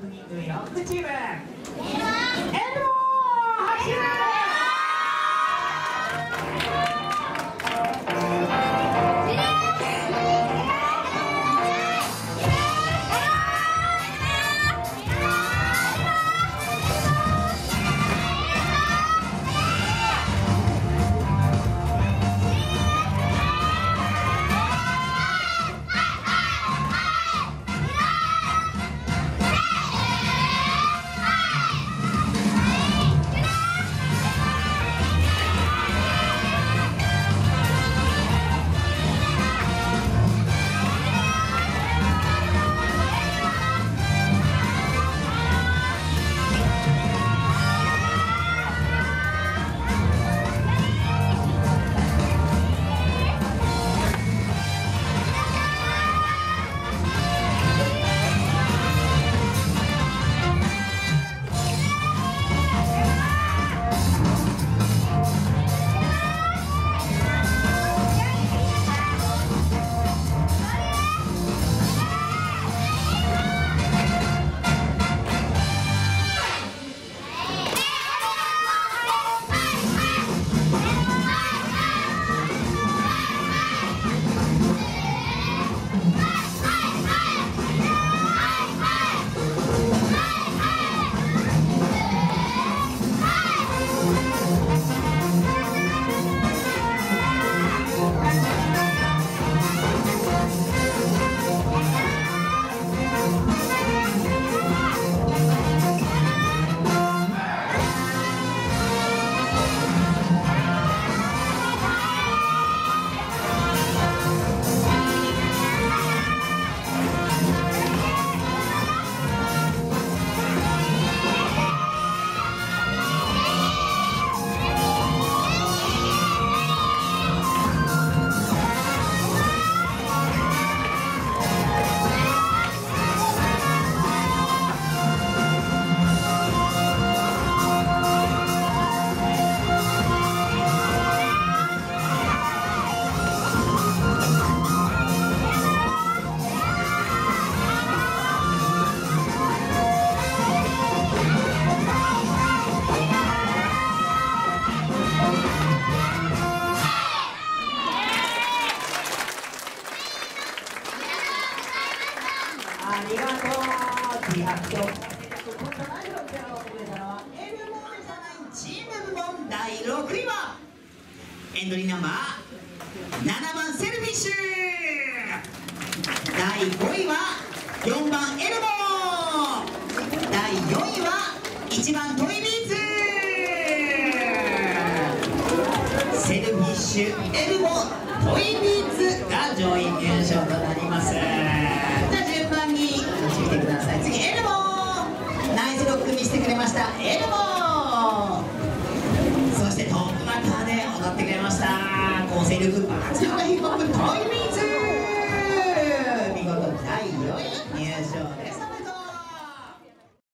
組組ロックチームエルボー拍う自白と今度何を歌をくれたのはエルモーじゃないチーム部門第6位はエントリーナンバー7番セルフィッシュ。第5位は4番エルモー第4位は1番トイビーズセルフィッシュエルモトイビーズが上位